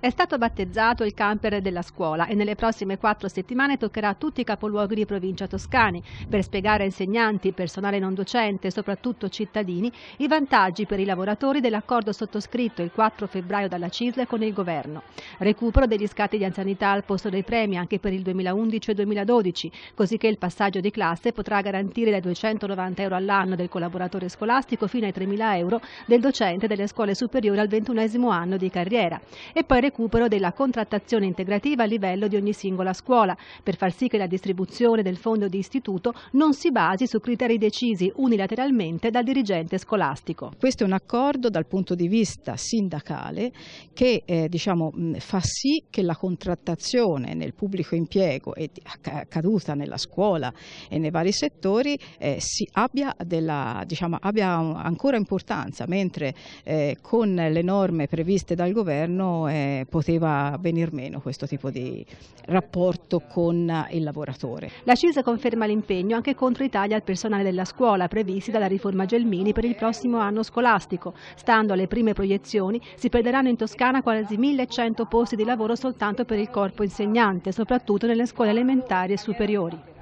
È stato battezzato il camper della scuola e nelle prossime quattro settimane toccherà tutti i capoluoghi di provincia toscani per spiegare a insegnanti, personale non docente e soprattutto cittadini i vantaggi per i lavoratori dell'accordo sottoscritto il 4 febbraio dalla CISL con il governo. Recupero degli scatti di anzianità al posto dei premi anche per il 2011 e 2012, così che il passaggio di classe potrà garantire dai 290 euro all'anno del collaboratore scolastico fino ai 3.000 euro del docente delle scuole superiori al ventunesimo anno di carriera. E poi recupero della contrattazione integrativa a livello di ogni singola scuola, per far sì che la distribuzione del fondo di istituto non si basi su criteri decisi unilateralmente dal dirigente scolastico. Questo è un accordo dal punto di vista sindacale che eh, diciamo, fa sì che la contrattazione nel pubblico impiego e accaduta nella scuola e nei vari settori eh, si abbia, della, diciamo, abbia ancora importanza, mentre eh, con le norme previste dal governo poteva venir meno questo tipo di rapporto con il lavoratore. La CISA conferma l'impegno anche contro i tagli al personale della scuola previsti dalla riforma Gelmini per il prossimo anno scolastico. Stando alle prime proiezioni si perderanno in Toscana quasi 1100 posti di lavoro soltanto per il corpo insegnante, soprattutto nelle scuole elementari e superiori.